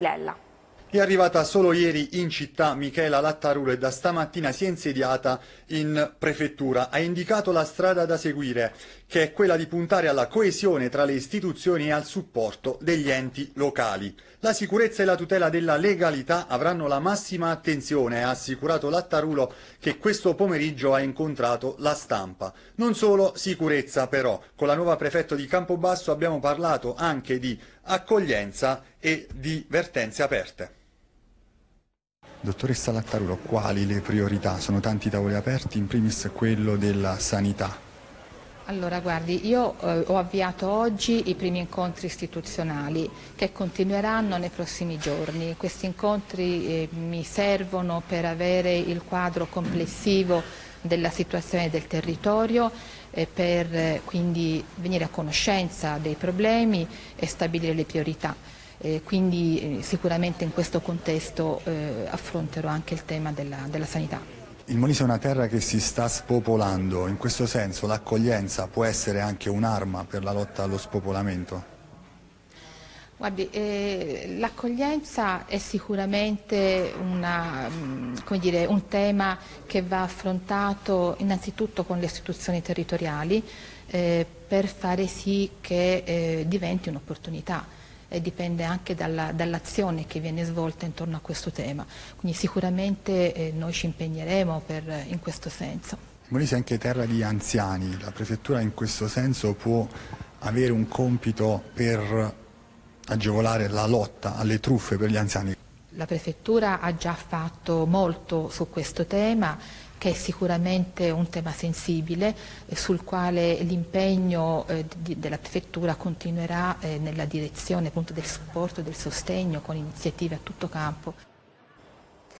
Lella. È arrivata solo ieri in città Michela Lattarulo e da stamattina si è insediata in prefettura. Ha indicato la strada da seguire, che è quella di puntare alla coesione tra le istituzioni e al supporto degli enti locali. La sicurezza e la tutela della legalità avranno la massima attenzione, ha assicurato Lattarulo che questo pomeriggio ha incontrato la stampa. Non solo sicurezza però, con la nuova prefetto di Campobasso abbiamo parlato anche di accoglienza e di vertenze aperte. Dottoressa Lattarulo, quali le priorità? Sono tanti tavoli aperti, in primis quello della sanità. Allora, guardi, io eh, ho avviato oggi i primi incontri istituzionali che continueranno nei prossimi giorni. Questi incontri eh, mi servono per avere il quadro complessivo della situazione del territorio e per eh, quindi venire a conoscenza dei problemi e stabilire le priorità. Eh, quindi eh, sicuramente in questo contesto eh, affronterò anche il tema della, della sanità. Il Molise è una terra che si sta spopolando, in questo senso l'accoglienza può essere anche un'arma per la lotta allo spopolamento? Guardi, eh, l'accoglienza è sicuramente una, mm, dire, un tema che va affrontato innanzitutto con le istituzioni territoriali eh, per fare sì che eh, diventi un'opportunità e dipende anche dall'azione che viene svolta intorno a questo tema. Quindi sicuramente eh, noi ci impegneremo per, in questo senso. Molise è anche terra di anziani, la prefettura in questo senso può avere un compito per agevolare la lotta alle truffe per gli anziani. La prefettura ha già fatto molto su questo tema che è sicuramente un tema sensibile eh, sul quale l'impegno eh, della prefettura continuerà eh, nella direzione appunto, del supporto e del sostegno con iniziative a tutto campo.